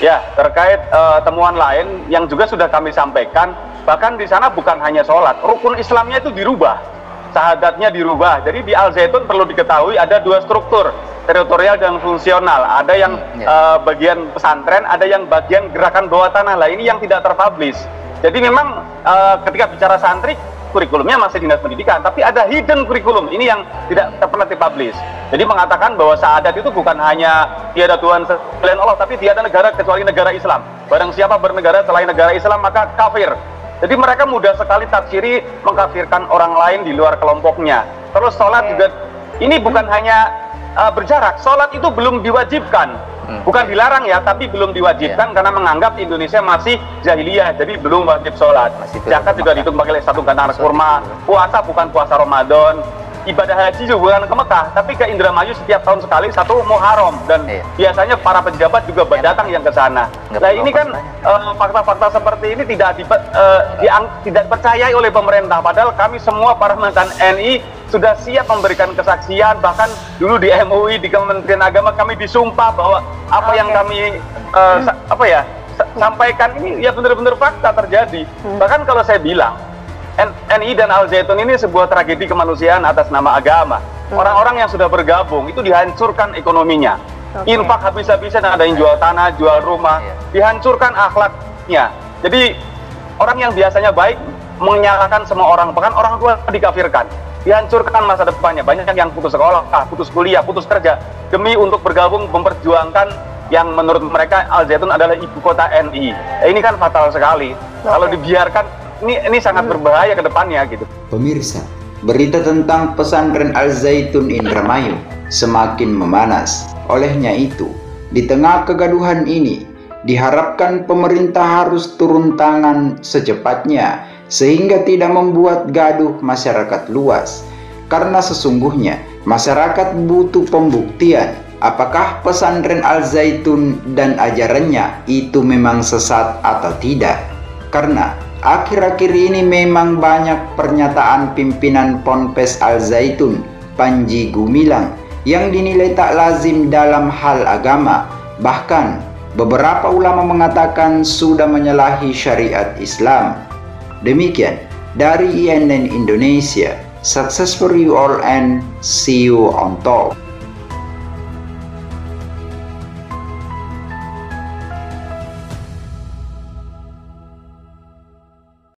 Ya, terkait uh, temuan lain yang juga sudah kami sampaikan, bahkan di sana bukan hanya sholat, rukun Islamnya itu dirubah, sahadatnya dirubah. Jadi di Al Zaitun perlu diketahui ada dua struktur, teritorial dan fungsional. Ada yang hmm, ya. uh, bagian pesantren, ada yang bagian gerakan bawah tanah. Lah ini yang tidak terpublish. Jadi memang uh, ketika bicara santri, kurikulumnya masih dinas pendidikan, tapi ada hidden kurikulum. Ini yang tidak pernah dipublish. Jadi mengatakan bahwa syahadat itu bukan hanya tiada Tuhan selain Allah, tapi tiada negara kecuali negara Islam. Barang siapa bernegara selain negara Islam maka kafir. Jadi mereka mudah sekali tafsiri mengkafirkan orang lain di luar kelompoknya. Terus sholat juga ini bukan hanya uh, berjarak, sholat itu belum diwajibkan Hmm. Bukan dilarang ya, tapi belum diwajibkan yeah. karena menganggap Indonesia masih jahiliyah, jadi belum wajib sholat. Zakat juga dihitung pakai satu kandang kurma. Puasa bukan puasa Ramadan. Ibadah haji juga bukan ke Mekah, tapi ke Indramayu setiap tahun sekali satu Muharram dan yeah. biasanya para pejabat juga iya. berdatang yang ke sana. Nah ini kan eh, fakta-fakta uh, seperti ini tidak di, uh, diang, tidak dipercayai oleh pemerintah, padahal kami semua para mantan NI sudah siap memberikan kesaksian bahkan dulu di MUI di Kementerian Agama kami disumpah bahwa apa okay. yang kami uh, hmm. apa ya sampaikan ini ya benar-benar fakta terjadi hmm. bahkan kalau saya bilang NI dan Al Zaitun ini sebuah tragedi kemanusiaan atas nama agama hmm. orang-orang yang sudah bergabung itu dihancurkan ekonominya okay. infak habis-habisan ada yang jual tanah jual rumah yeah. dihancurkan akhlaknya jadi orang yang biasanya baik menyalahkan semua orang bahkan orang tua dikafirkan dihancurkan masa depannya. Banyak yang putus sekolah, putus kuliah, putus kerja demi untuk bergabung memperjuangkan yang menurut mereka Al Zaitun adalah ibu kota NI. Eh, ini kan fatal sekali. Okay. Kalau dibiarkan ini ini sangat hmm. berbahaya ke depannya gitu. Pemirsa, berita tentang pesantren Al Zaitun Indramayu semakin memanas. Olehnya itu, di tengah kegaduhan ini, diharapkan pemerintah harus turun tangan secepatnya sehingga tidak membuat gaduh masyarakat luas. Karena sesungguhnya masyarakat butuh pembuktian apakah pesantren Al-Zaitun dan ajarannya itu memang sesat atau tidak. Karena akhir-akhir ini memang banyak pernyataan pimpinan Ponpes Al-Zaitun, Panji Gumilang, yang dinilai tak lazim dalam hal agama. Bahkan beberapa ulama mengatakan sudah menyalahi syariat Islam. Demikian dari INN Indonesia. Success for you all and see you on top.